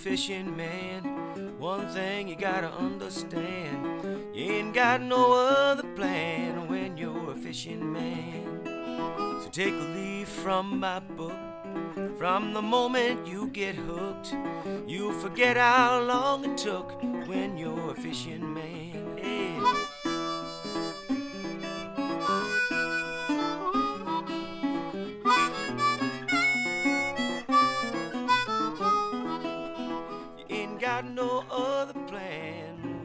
fishing man, one thing you gotta understand. You ain't got no other plan when you're a fishing man. So take a leaf from my book. From the moment you get hooked, you forget how long it took when you're a fishing man.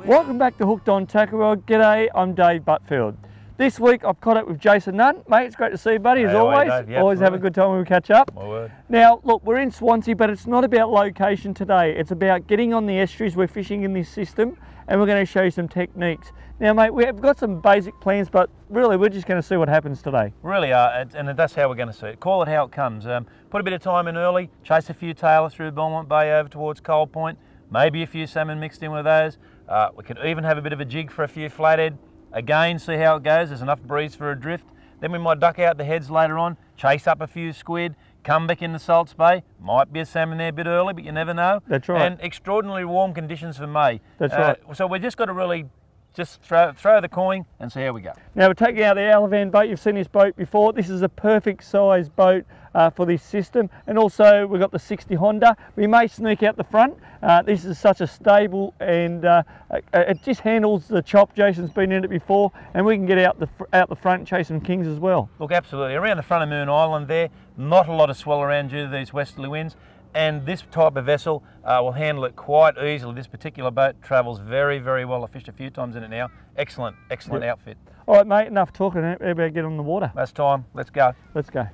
Welcome back to Hooked on Tackle World. G'day, I'm Dave Butfield. This week I've caught up with Jason Nunn. Mate, it's great to see you, buddy, as Hey, how are you, always. Dave? Yeah, always have a good time when we catch up. My word. Now, look, we're in Swansea, but it's not about location today. It's about getting on the estuaries. We're fishing in this system, and we're going to show you some techniques. Now, mate, we've got some basic plans, but really, we're just going to see what happens today. Really are, and- that's how we're going to see it. Call it how it comes. Um, put a bit of time in early, chase a few tailor through Belmont Bay over towards Coal Point, maybe a few salmon mixed in with those. Uh, we could even have a bit of a jig for a few flathead. Again, see how it goes. There's enough breeze for a drift. Then we might duck out the heads later on, chase up a few squid, come back in the Salts Bay. Might be a salmon there a bit early, but you never know. That's right. And extraordinarily warm conditions for May. That's Uh, right. So we've just got to really just throw, throw the coin and see how we go. Now we're taking out the Alavan boat. You've seen this boat before. This is a perfect size boat uh, for this system. And also we've got the 60 Honda. We may sneak out the front. Uh, this is such a stable and uh, uh, it just handles the chop. Jason's been in it before and we can get out the, out the front and chase some kings as well. Look, absolutely. Around the front of Moon Island there, not a lot of swell around due to these westerly winds. And this type of vessel uh, will handle it quite easily. This particular boat travels very, very well. I've fished a few times in it now. Excellent, excellent Yep. outfit. All right, mate, enough talking. Everybody get on the water. That's time. Let's go. Let's go.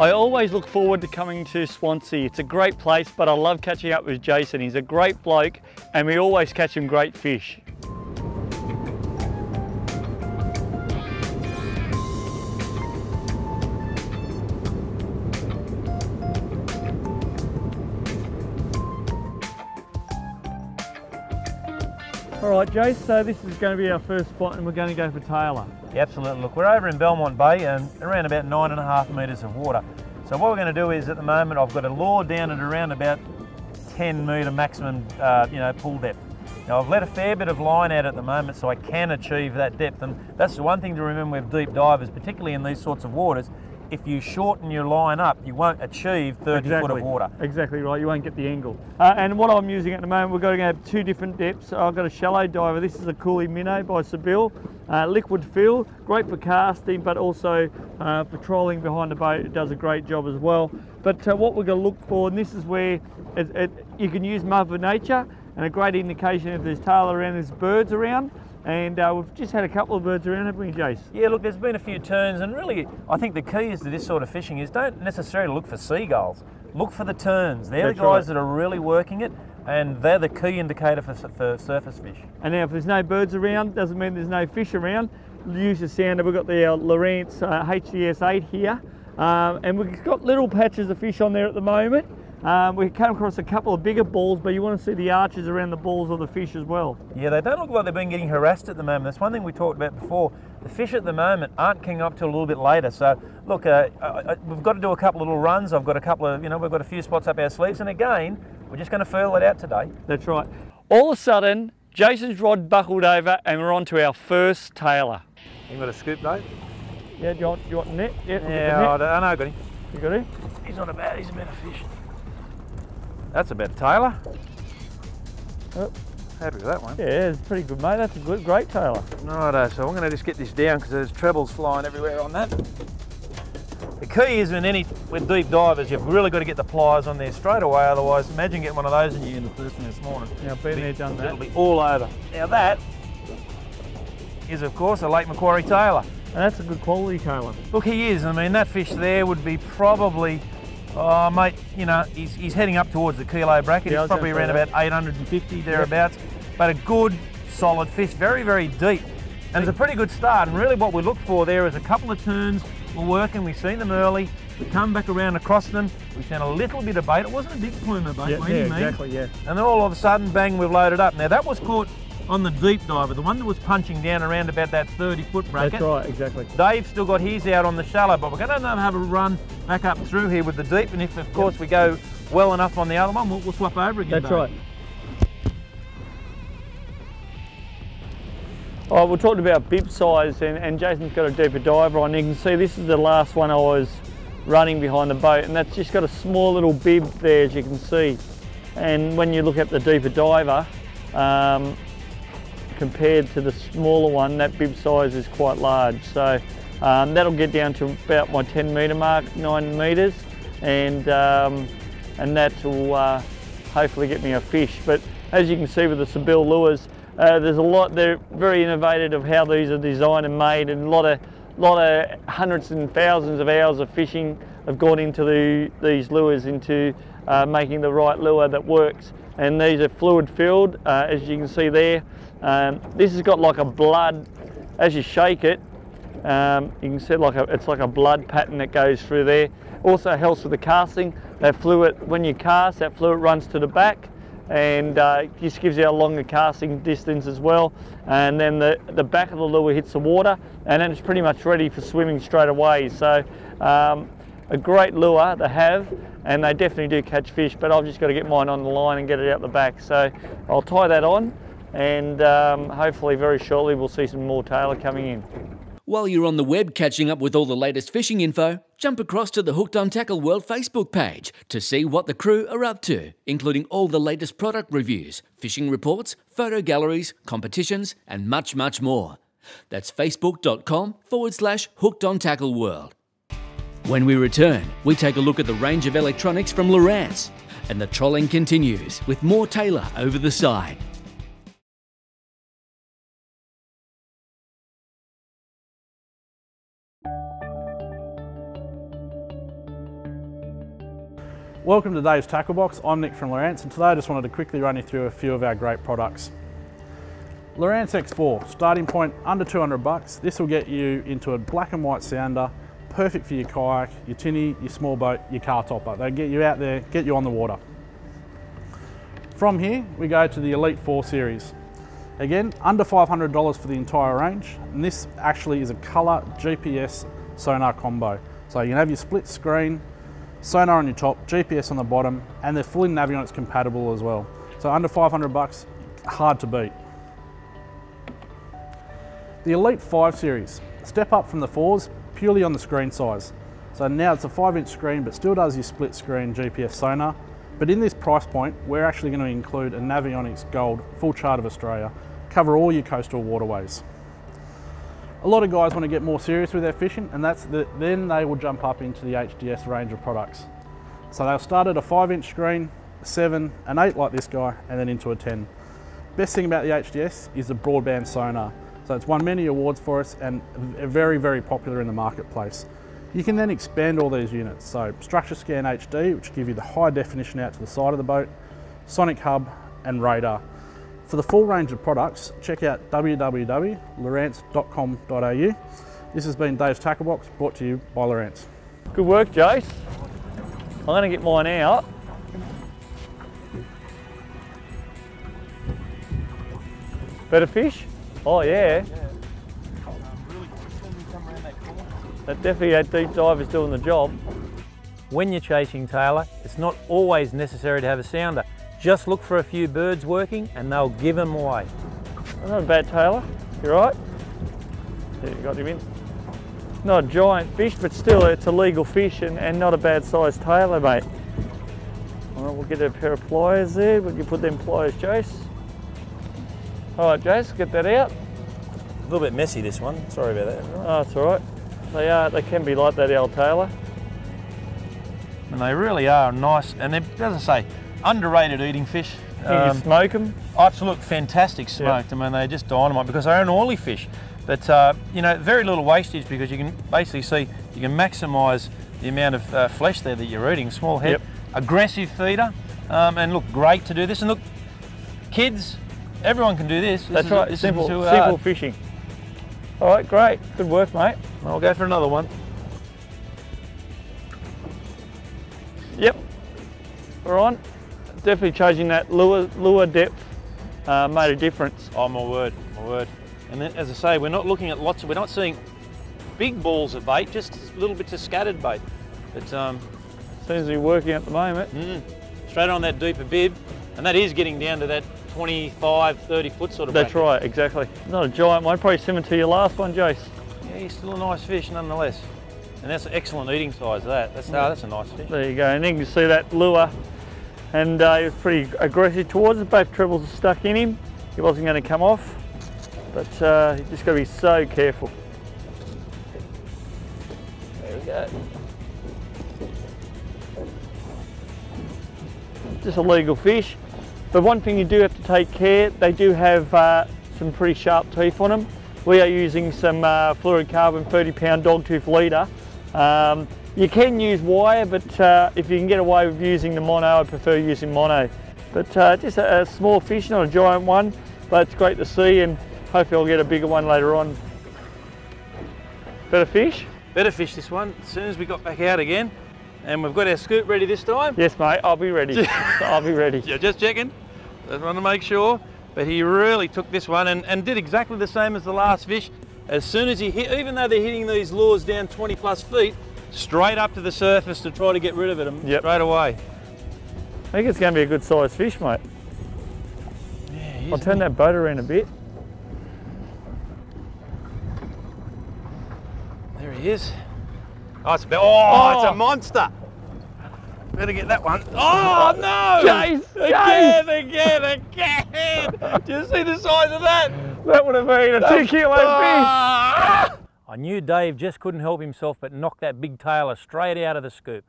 I always look forward to coming to Swansea. It's a great place, but I love catching up with Jason. He's a great bloke, and we always catch him great fish. Right, Jace, so this is going to be our first spot and we're going to go for tailor. Yeah, absolutely. Look, we're over in Belmont Bay and around about nine and a half metres of water. So what we're going to do is, at the moment, I've got a lure down at around about 10 metre maximum, uh, you know, pull depth. Now I've let a fair bit of line out at the moment, so I can achieve that depth. And that's the one thing to remember with deep divers, particularly in these sorts of waters. If you shorten your line up, you won't achieve 30 foot of water. Exactly right, you won't get the angle. Uh, and what I'm using at the moment, we're going to have two different depths. I've got a shallow diver. This is a Koolie Minnow by Sebile. Uh, liquid fill, great for casting, but also uh, for trolling behind the boat. It does a great job as well. But uh, what we're going to look for, and this is where it, it, you can use Mother Nature, and a great indication if there's tail around, there's birds around. And uh, we've just had a couple of birds around, haven't we, Jace? Yeah, look, there's been a few terns, and really, I think the key is to this sort of fishing is don't necessarily look for seagulls. Look for the terns. They're That's the guys right. that are really working it, and they're the key indicator for, for surface fish. And now if there's no birds around, doesn't mean there's no fish around. Use the sounder. We've got the uh, Lowrance uh, HDS8 here. Um, and we've got little patches of fish on there at the moment. Um, we come across a couple of bigger balls, but you want to see the arches around the balls of the fish as well. Yeah, they don't look like they've been getting harassed at the moment. That's one thing we talked about before. The fish at the moment aren't kicking up till a little bit later. So, look, uh, we've got to do a couple of little runs. I've got a couple of, you know, we've got a few spots up our sleeves. And again, we're just going to feel it out today. That's right. All of a sudden, Jason's rod buckled over and we're on to our first tailor. You got a scoop, Dave? Yeah, do you want, do you want net? Yeah, we'll get the Yeah, I, I know, I got him. You got it? He's not a bad, he's a better fish. That's a better tailor. Oh. Happy with that one. Yeah, it's pretty good, mate. That's a good, great tailor. Righto, so I'm going to just get this down because there's trebles flying everywhere on that. The key is in any with deep divers, you've really got to get the pliers on there straight away. Otherwise, imagine getting one of those and you in the first thing this morning. Yeah, I've been there, done that. It'll be all over. Now that is, of course, a Lake Macquarie tailor. And that's a good quality tailor. Look, he is. I mean, that fish there would be probably, oh, mate, you know, he's, he's heading up towards the kilo bracket. Yeah, he's probably around about 850 thereabouts. But a good, solid fish, very, very deep. And it's a pretty good start. And really, what we look for there is a couple of terns We're working. we've seen them early. We come back around across them. We found a little bit of bait. It wasn't a big plume of bait, Yeah, yeah, any means. exactly, yeah. And then all of a sudden, bang, we've loaded up. Now that was caught on the deep diver, the one that was punching down around about that 30 foot bracket. That's right, exactly. Dave's still got his out on the shallow, but we're going to have a run back up through here with the deep, and if of course we go well enough on the other one, we'll, we'll swap over again. That's Dave. right. Oh, we're talking about bib size and, and Jason's got a deeper diver on. You can see this is the last one I was running behind the boat and that's just got a small little bib there as you can see. And when you look at the deeper diver, um, compared to the smaller one, that bib size is quite large. So um, that'll get down to about my 10 metre mark, 9 metres, and, um, and that will uh, hopefully get me a fish. But as you can see with the Sebile lures, uh, there's a lot, they're very innovative of how these are designed and made and a lot of, lot of hundreds and thousands of hours of fishing have gone into the, these lures, into uh, making the right lure that works. And these are fluid filled, uh, as you can see there. Um, this has got like a blood, as you shake it, um, you can see like a, it's like a blood pattern that goes through there. Also helps with the casting. That fluid, when you cast, that fluid runs to the back and uh, just gives you a longer casting distance as well. And then the, the back of the lure hits the water and then it's pretty much ready for swimming straight away. So um, a great lure to have and they definitely do catch fish, but I've just got to get mine on the line and get it out the back. So I'll tie that on and um, hopefully very shortly we'll see some more tailor coming in. While you're on the web catching up with all the latest fishing info, jump across to the Hooked on Tackle World Facebook page to see what the crew are up to, including all the latest product reviews, fishing reports, photo galleries, competitions, and much, much more. That's facebook.com forward slash Hooked on Tackle World. When we return, we take a look at the range of electronics from Lowrance, and the trolling continues with more tailor over the side. Welcome to Dave's Tackle Box. I'm Nick from Lowrance and today I just wanted to quickly run you through a few of our great products. Lowrance X4, starting point under 200 bucks. This will get you into a black and white sounder, perfect for your kayak, your tinny, your small boat, your car topper. They get you out there, get you on the water. From here, we go to the Elite 4 series. Again, under $500 for the entire range, and this actually is a color GPS sonar combo. So you can have your split screen, sonar on your top, GPS on the bottom, and they're fully Navionics compatible as well. So under 500 bucks, hard to beat. The Elite 5 series, step up from the 4s purely on the screen size. So now it's a 5 inch screen but still does your split screen GPS sonar. But in this price point, we're actually going to include a Navionics Gold full chart of Australia, cover all your coastal waterways. A lot of guys want to get more serious with their fishing and that's the, then they will jump up into the HDS range of products. So they'll start at a 5 inch screen, 7, an 8 like this guy and then into a 10. Best thing about the HDS is the broadband sonar. So it's won many awards for us and very, very popular in the marketplace. You can then expand all these units. So Structure Scan HD, which give you the high definition out to the side of the boat, Sonic Hub and Radar. For the full range of products, check out www.lowrance.com.au. This has been Dave's Tackle Box, brought to you by Lowrance. Good work, Jace. I'm going to get mine out. Better fish? Oh yeah. That definitely had deep divers doing the job. When you're chasing tailor, it's not always necessary to have a sounder. Just look for a few birds working and they'll give them away. Not a bad tailor. you're right? Yeah, you got him in. Not a giant fish, but still it's a legal fish and, and not a bad sized tailor, mate. All right, we'll get a pair of pliers there. We can put them pliers, Jace. All right, Jace, get that out. A little bit messy this one. Sorry about that. Oh, that's all right. They are. They can be like that, old tailor. And they really are nice and they're, as I say, underrated eating fish. Can um, you smoke them? Absolute fantastic smoked. Yep. I mean, they're just dynamite because they're an oily fish. But, uh, you know, very little wastage because you can basically see, you can maximise the amount of uh, flesh there that you're eating, small head. Yep. Aggressive feeder, um, and look, great to do this. And look, kids, everyone can do this. this That's is, right, this simple, simple fishing. All right, great. Good work, mate. I'll go for another one. Yep, we're on. Definitely changing that lure, lure depth uh, made a difference. Oh my word, my word. And then, as I say, we're not looking at lots of, we're not seeing big balls of bait, just little bits of scattered bait. But um, Seems to be working at the moment. mm, straight on that deeper bib, and that is getting down to that 25, 30 foot sort of That's bracket. right, exactly. Not a giant one, probably similar to your last one, Jace. Yeah, he's still a nice fish nonetheless. And that's an excellent eating size, that. That's, oh, that's a nice fish. There you go, and then you can see that lure, and uh, he was pretty aggressive towards it. Both trebles are stuck in him. He wasn't going to come off, but uh, you just got to be so careful. There we go. Just a legal fish, but one thing you do have to take care. They do have uh, some pretty sharp teeth on them. We are using some uh, fluorocarbon 30 pound dogtooth leader. Um, you can use wire, but uh, if you can get away with using the mono, I prefer using mono. But uh, just a, a small fish, not a giant one, but it's great to see and hopefully I'll get a bigger one later on. Better fish? Better fish this one as soon as we got back out again. And we've got our scoop ready this time. Yes mate, I'll be ready. I'll be ready. Yeah, just checking. Just want to make sure. But he really took this one and, and did exactly the same as the last fish. As soon as he hit, even though they're hitting these lures down 20 plus feet, straight up to the surface to try to get rid of it Yep. straight away. I think it's going to be a good sized fish mate. Yeah, I'll is, turn that boat around a bit. There he is. Oh, it's a, oh, it's Oh. a monster. Better get that one. Oh no! Jace, Again, again, again! Do you see the size of that? That would have been a two kilo fish. Ah! I knew Dave just couldn't help himself but knock that big tailor straight out of the scoop.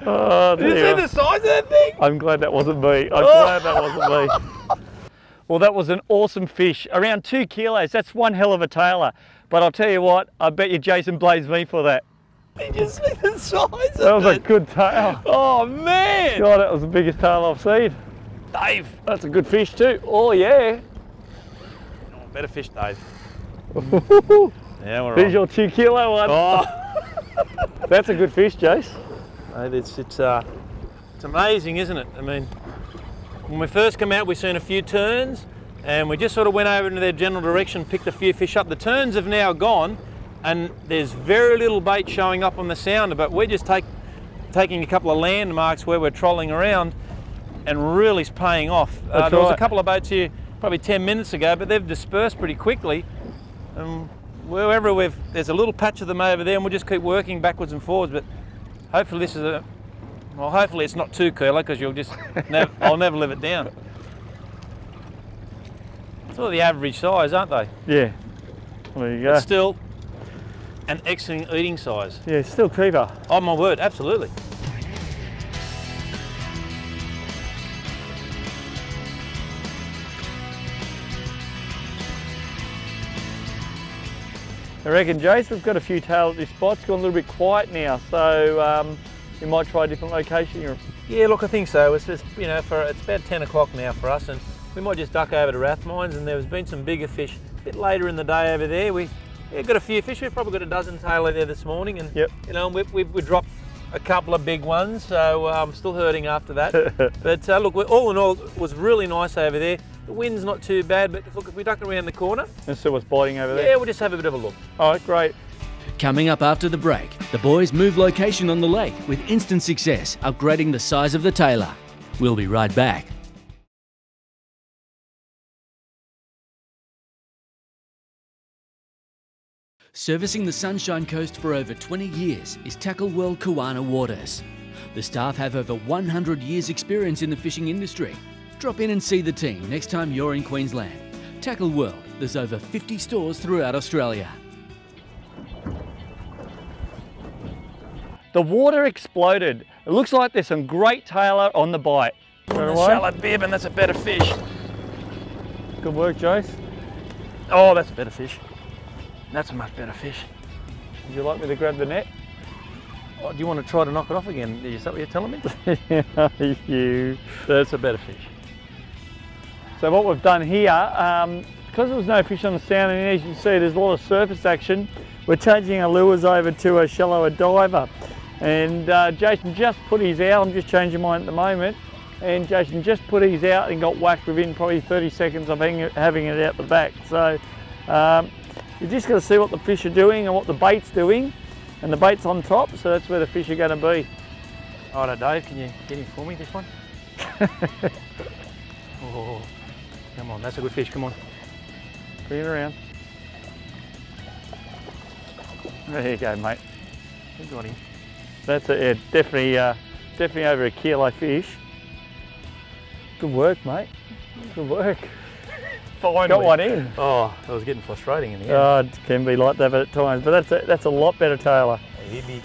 Oh, Did you see the size of that thing? I'm glad that wasn't me. I'm oh. glad that wasn't me. Well, that was an awesome fish. Around two kilos. That's one hell of a tailor. But I'll tell you what, I bet you Jason blames me for that. Did you see the size of That of was a good tail. Oh man! God, that was the biggest tail I've seen. Dave! That's a good fish too. Oh yeah. Oh, better fish, Dave. Yeah, we're There's on. your two kilo one. Oh, That's a good fish, Jace. Mate, it's it's uh, it's amazing, isn't it? I mean, when we first come out, we've seen a few terns, and we just sort of went over into their general direction, picked a few fish up. The terns have now gone, and there's very little bait showing up on the sounder. But we're just take, taking a couple of landmarks where we're trolling around, and really it's paying off. Uh, there was a couple of boats here probably 10 minutes ago, but they've dispersed pretty quickly. Um, wherever we've, there's a little patch of them over there, and we'll just keep working backwards and forwards. But hopefully this is a, well, hopefully it's not too curly because you'll just, nev- I'll never live it down. Sort of the average size, aren't they? Yeah. There you go. But still, an excellent eating size. yeah, still keeper. Oh my word, absolutely. I reckon, Jace, we've got a few tails at this spot. It's gone a little bit quiet now, so um, we might try a different location here. Yeah, look, I think so. It's just, you know, for it's about 10 o'clock now for us, and we might just duck over to Rathmines. And there's been some bigger fish a bit later in the day over there. We yeah, got a few fish. We've probably got a dozen tailor there this morning, and Yep. you know, we've, we've we dropped a couple of big ones, so I'm still hurting after that. but uh, look, we- all in all, it was really nice over there. The wind's not too bad, but look, if we duck around the corner, And see what's biting over yeah, there. Yeah, we'll just have a bit of a look. All right, great. Coming up after the break, the boys move location on the lake with instant success, upgrading the size of the tailor. We'll be right back. Servicing the Sunshine Coast for over 20 years is Tackle World Kawana Waters. The staff have over 100 years' experience in the fishing industry. Drop in and see the team next time you're in Queensland. Tackle World, there's over 50 stores throughout Australia. The water exploded. It looks like there's some great tailor on the bite. Right away. Salad bib, and that's a better fish. Good work, Jace. Oh, that's a better fish. That's a much better fish. Would you like me to grab the net? Oh, do you want to try to knock it off again? Is that what you're telling me? you. That's a better fish. So what we've done here, um, because there was no fish on the sound, and as you can see, there's a lot of surface action. We're changing our lures over to a shallower diver. And uh, Jason just put his out, I'm just changing mine at the moment, and Jason just put his out and got whacked within probably 30 seconds of having it, having it out the back. So um, you're just going to see what the fish are doing and what the bait's doing, and the bait's on top, so that's where the fish are going to be. Righto, Dave, can you get him for me, this one? oh, come on, that's a good fish, come on. Bring it around. There you go, mate. We got him. That's it. Yeah, definitely, uh, definitely over a kilo fish. Good work, mate. Good work. Finally. Got one in. Oh, that was getting frustrating in the end. Oh, it can be like that at times, but that's a, that's a lot better, tailor. he'd be,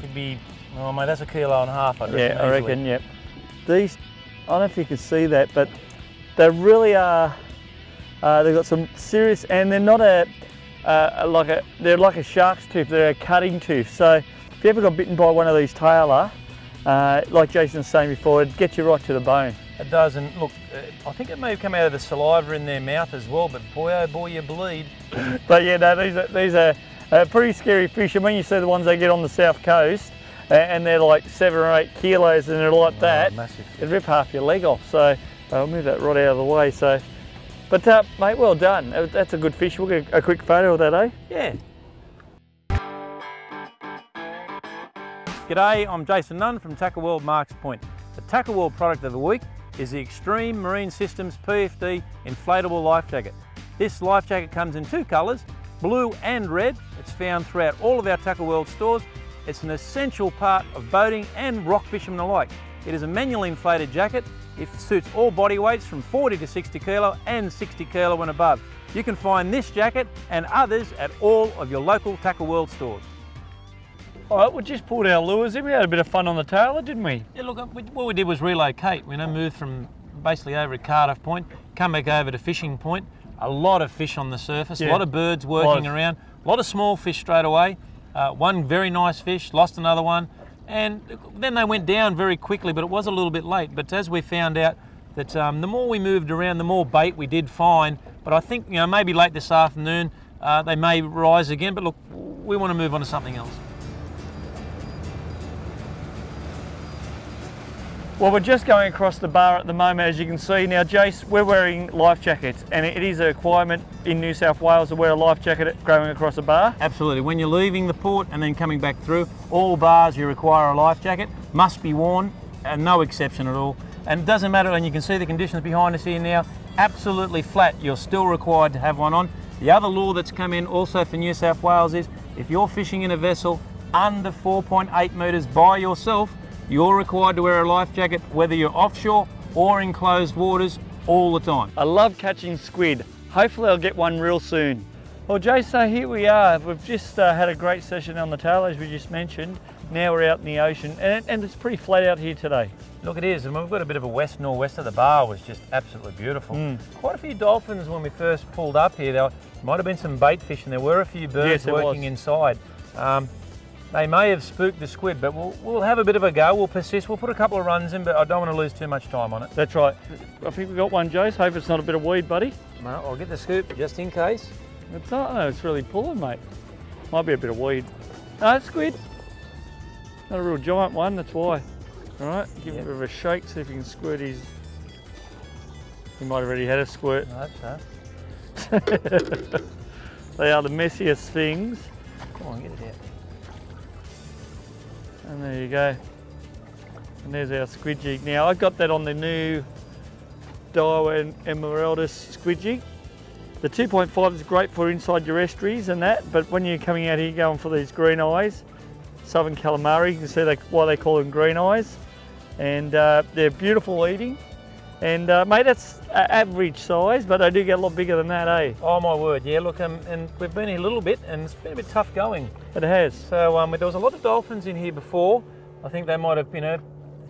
he'd be, oh mate, that's a kilo and a half, I reckon. Yeah, I easily. reckon. Yep. These, I don't know if you can see that, but they really are. Uh, they've got some serious, and they're not a uh, like a. They're like a shark's tooth. They're a cutting tooth. So if you ever got bitten by one of these tailor, uh, like Jason was saying before, it gets you right to the bone. It does, and look, uh, I think it may have come out of the saliva in their mouth as well, but boy, oh boy, you bleed. But yeah, no, these are these are uh, pretty scary fish. And when you see the ones they get on the south coast, uh, and they're like seven or eight kilos, and they're like that, Oh, massive. it'd rip half your leg off. So I'll move that right out of the way. So, but uh, mate, well done. That's a good fish. We'll get a quick photo of that, eh? Yeah. G'day, I'm Jason Nunn from Tackle World Marks Point. The Tackle World product of the week is the Extreme Marine Systems PFD Inflatable Life Jacket. This life jacket comes in two colours, blue and red. It's found throughout all of our Tackle World stores. It's an essential part of boating and rock fishing alike. It is a manually inflated jacket. It suits all body weights from 40 to 60 kilo and 60 kilo and above. You can find this jacket and others at all of your local Tackle World stores. All right, we just pulled our lures in. We had a bit of fun on the tailor, didn't we? Yeah, look, what we did was relocate. We you know, moved from basically over at Cardiff Point, come back over to Fishing Point. A lot of fish on the surface, a lot of birds working Was. around, a lot of small fish straight away. Uh, one very nice fish, lost another one, and then they went down very quickly, but it was a little bit late. But as we found out that um, the more we moved around, the more bait we did find. But I think, you know, maybe late this afternoon, uh, they may rise again. But look, we want to move on to something else. Well, we're just going across the bar at the moment, as you can see. Now, Jace, we're wearing life jackets, and it is a requirement in New South Wales to wear a life jacket going across a bar. Absolutely. When you're leaving the port and then coming back through, all bars you require a life jacket, must be worn, and no exception at all. And it doesn't matter, and you can see the conditions behind us here now, absolutely flat. You're still required to have one on. The other law that's come in also for New South Wales is if you're fishing in a vessel under 4.8 metres by yourself, you're required to wear a life jacket whether you're offshore or in closed waters all the time. I love catching squid. Hopefully, I'll get one real soon. Well, Jay, so here we are. We've just uh, had a great session on the tail, as we just mentioned. Now we're out in the ocean, and, and it's pretty flat out here today. Look, it is, and we've got a bit of a west northwest of the bar was just absolutely beautiful. Mm. Quite a few dolphins when we first pulled up here. There might have been some bait fish, and there were a few birds Yes, working was. inside. Um, they may have spooked the squid, but we'll, we'll have a bit of a go. We'll persist. We'll put a couple of runs in, but I don't want to lose too much time on it. That's right. I think we've got one, Jace. Hope it's not a bit of weed, buddy. No, I'll get the scoop just in case. It's not. No, it's really pulling, mate. Might be a bit of weed. No, squid. Not a real giant one. That's why. All right. Give Yep. him a bit of a shake. See if you can squirt his. He might have already had a squirt. I hope so. They are the messiest things. Come on, get it out. And there you go. And there's our squid jig. Now I got that on the new Daiwa and Emeraldas squid jig. The 2.5 is great for inside your estuaries and that, but when you're coming out here going for these green eyes, southern calamari, you can see they, why they call them green eyes. And uh, they're beautiful eating. And uh, mate, that's average size, but they do get a lot bigger than that, eh? Oh my word, yeah. Look, um, and we've been here a little bit, and it's been a bit tough going. It has. So um, there was a lot of dolphins in here before. I think they might have, you know,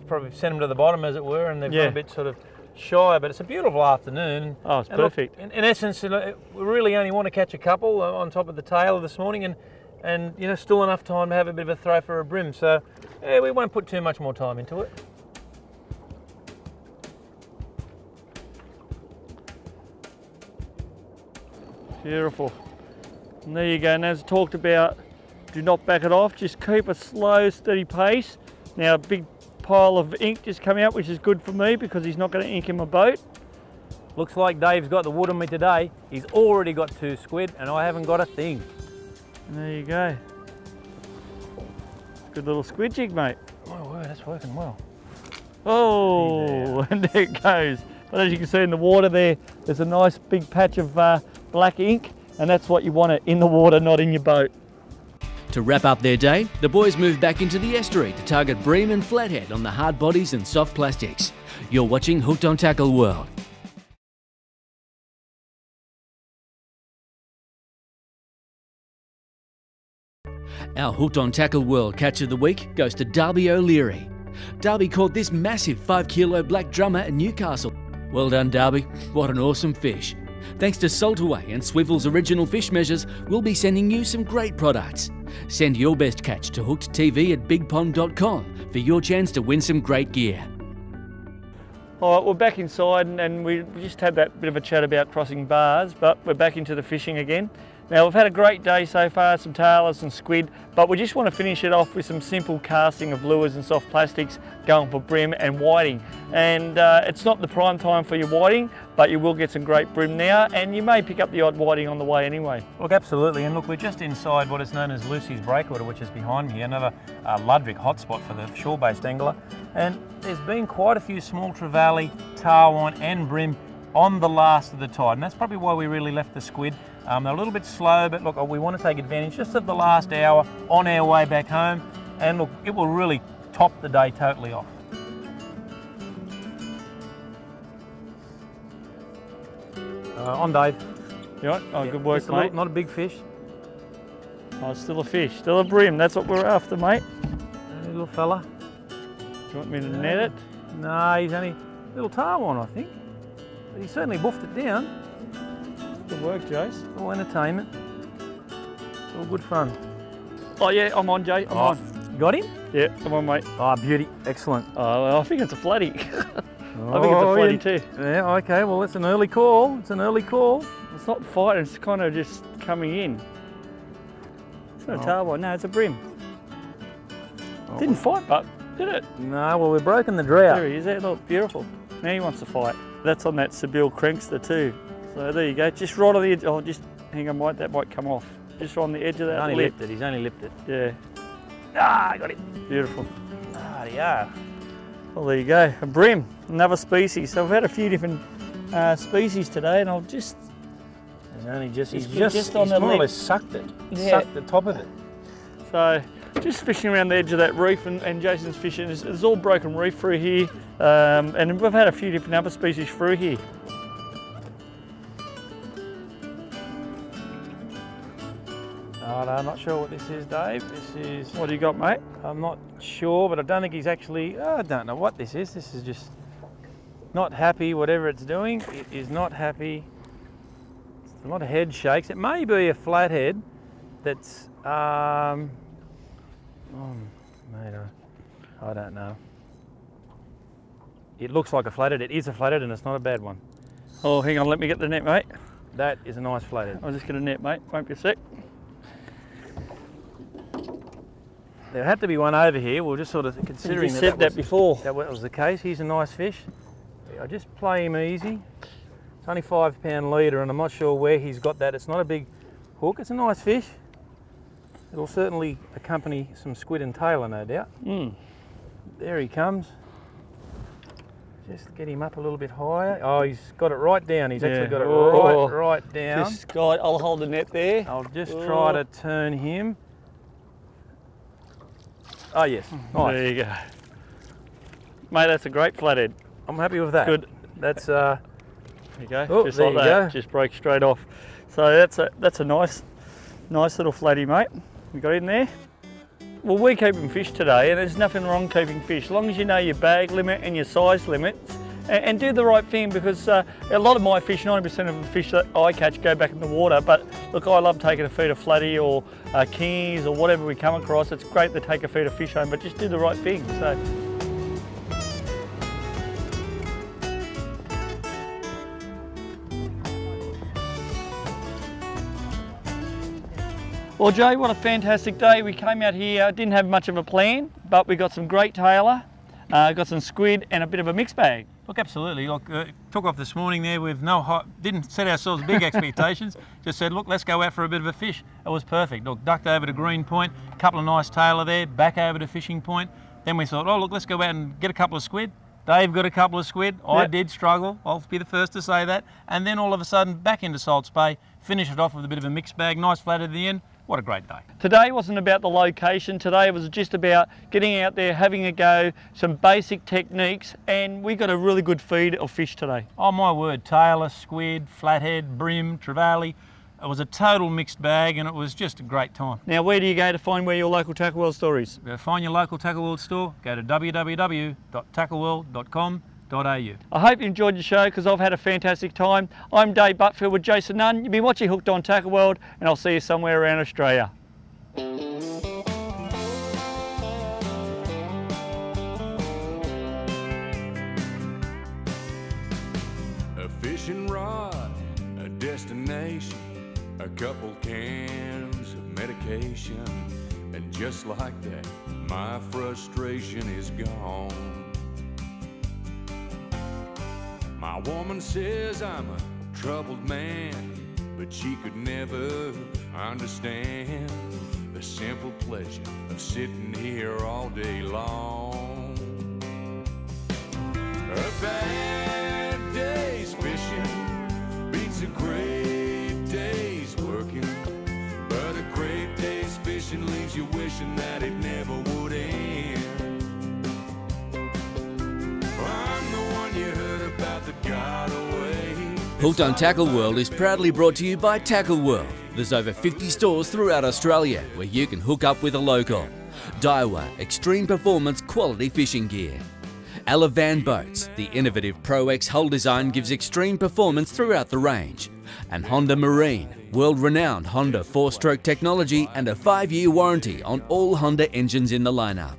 probably sent them to the bottom, as it were, and they've Yeah. got a bit sort of shy. But it's a beautiful afternoon. Oh, it's And look, perfect. in, in essence, you know, we really only want to catch a couple uh, on top of the tail this morning, and and you know, still enough time to have a bit of a throw for a bream. So yeah, we won't put too much more time into it. Beautiful. And there you go. And as I talked about, Do not back it off, just keep a slow, steady pace. Now a big pile of ink just come out, which is good for me because he's not going to ink in my boat. Looks like Dave's got the wood on me today. He's already got two squid and I haven't got a thing. And there you go. Good little squid jig, mate. My word, that's working well. Oh, and there it goes. But as you can see in the water there, there's a nice big patch of uh, black ink, and that's what you want it in the water, not in your boat. To wrap up their day, the boys move back into the estuary to target bream and flathead on the hard bodies and soft plastics. You're watching Hooked on Tackle World. Our Hooked on Tackle World Catch of the Week goes to Darby O'Leary. Darby caught this massive 5 kilo black drummer at Newcastle. Well done, Darby. What an awesome fish. Thanks to Saltaway and Swivel's original fish measures, we'll be sending you some great products. Send your best catch to hookedtv at bigpond.com for your chance to win some great gear. All right, we're back inside and, and we just had that bit of a chat about crossing bars, but we're back into the fishing again. Now we've had a great day so far, some tailers and squid, but we just want to finish it off with some simple casting of lures and soft plastics going for bream and whiting. And uh, it's not the prime time for your whiting, but you will get some great bream now, and you may pick up the odd whiting on the way anyway. Look, absolutely, and look, we're just inside what is known as Lucy's Breakwater, which is behind me, another uh, Ludwig hotspot for the shore-based angler. And there's been quite a few small trevally, tarwine and bream on the last of the tide, and that's probably why we really left the squid. Um, they're a little bit slow, but look, we want to take advantage just of the last hour on our way back home, and look, it will really top the day totally off. Uh, on Dave. You right? Oh, Yeah, good work, just a mate. little- not a big fish, Oh, still a fish, still a bream. That's what we're after, mate. a little fella. Do you want me to net it? No, he's only a little tarwine, I think. But he certainly buffed it down. Good work, Jace. It's all entertainment. It's all good fun. Oh yeah, I'm on, Jay. I'm Oh. on. Got him? Yeah, I'm on, mate. Ah, beauty. Excellent. Oh, well, I think it's a flatty. I think it's Oh, a flatty yeah. too. Yeah, okay, well, it's an early call. It's an early call. It's not fighting, it's kind of just coming in. It's not a tarwine, no, it's a bream. Oh. Didn't fight, but did it? No, well, we've broken the drought. There he is, there, look, beautiful. Now he wants to fight. That's on that Sebile Crankster too. So there you go, just right on the edge. Oh, just hang on, might that might come off. Just on the edge of He's that only lip. lipped it. He's only lipped it. Yeah, Ah, I got it. beautiful. Ah, yeah. Well, there you go, a bream, another species. So I've had a few different uh, species today, and I'll just He's only just, he's Just- just, just on he's the more or less sucked it. Yeah. Sucked the top of it. So just fishing around the edge of that reef and, and Jason's fishing. There's, there's all broken reef through here um, and we've had a few different other species through here. No, I'm not sure what this is, Dave. This is, What do you got mate? I'm not sure, but I don't think he's actually, oh, I don't know what this is. This is just not happy, whatever it's doing. It is not happy. It's a lot of head shakes. It may be a flathead that's, um, oh, mate, I, I don't know. It looks like a flathead. It is a flathead and it's not a bad one. Oh hang on, let me get the net mate. That is a nice flathead. I'll just get a net mate, won't be sec. There had to be one over here. We are just sort of considering you that, said that, that, was, before. that was the case. He's a nice fish. I just play him easy. It's only five pound leader, and I'm not sure where he's got that. It's not a big hook. It's a nice fish. It'll certainly accompany some squid and tailor, no doubt. Mm. There he comes. Just get him up a little bit higher. Oh, he's got it right down. He's Yeah. actually got it Oh. right, right down. This guy, I'll hold the net there. I'll just Oh. try to turn him. Oh yes, nice. There you go. Mate, that's a great flathead. I'm happy with that. Good. That's uh, There you go. Oh, just there like you that. go. Just broke straight off. So that's a that's a nice nice little flatty, mate. We got in there. Well, we're keeping fish today, and there's nothing wrong keeping fish, as long as you know your bag limit and your size limits, and, do the right thing. Because uh, a lot of my fish, 90% of the fish that I catch, go back in the water. But look, I love taking a feed of flatty or uh, or whatever we come across. It's great to take a feed of fish home, but just do the right thing. So. Well, Jay, what a fantastic day. We came out here, didn't have much of a plan, but we got some great tailor, uh, got some squid and a bit of a mixed bag. Look, absolutely. Look, uh, took off this morning there with no high, didn't set ourselves big expectations. Just said, look, let's go out for a bit of a fish. It was perfect. Look, ducked over to Green Point, couple of nice tailor there, back over to Fishing Point. Then we thought, oh look, let's go out and get a couple of squid. Dave got a couple of squid. I Yep. did struggle. I'll be the first to say that. And then all of a sudden, back into Salts Bay, finish it off with a bit of a mixed bag, nice flat at the end. What a great day. Today wasn't about the location, today was just about getting out there, having a go, some basic techniques, and we got a really good feed of fish today. Oh my word, tailor, squid, flathead, bream, trevally. It was a total mixed bag and it was just a great time. Now, where do you go to find where your local Tackle World stories? Uh, Find your local Tackle World store, go to www.tackleworld.com.au. I hope you enjoyed the show because I've had a fantastic time. I'm Dave Butfield with Jason Nunn. You've been watching Hooked on Tackle World, and I'll see you somewhere around Australia. A fishing rod, a destination, a couple cans of medication, and just like that, my frustration is gone. My woman says I'm a troubled man, but she could never understand the simple pleasure of sitting here all day long. A bad day's fishing beats a great day's working. But a great day's fishing leaves you wishing that it never would Hooked on Tackle World is proudly brought to you by Tackle World. There's over 50 stores throughout Australia where you can hook up with a local. Daiwa Extreme Performance Quality Fishing Gear. Alavan Boats, the innovative Pro X hull design gives extreme performance throughout the range. And Honda Marine, world renowned Honda four stroke technology and a five year warranty on all Honda engines in the lineup.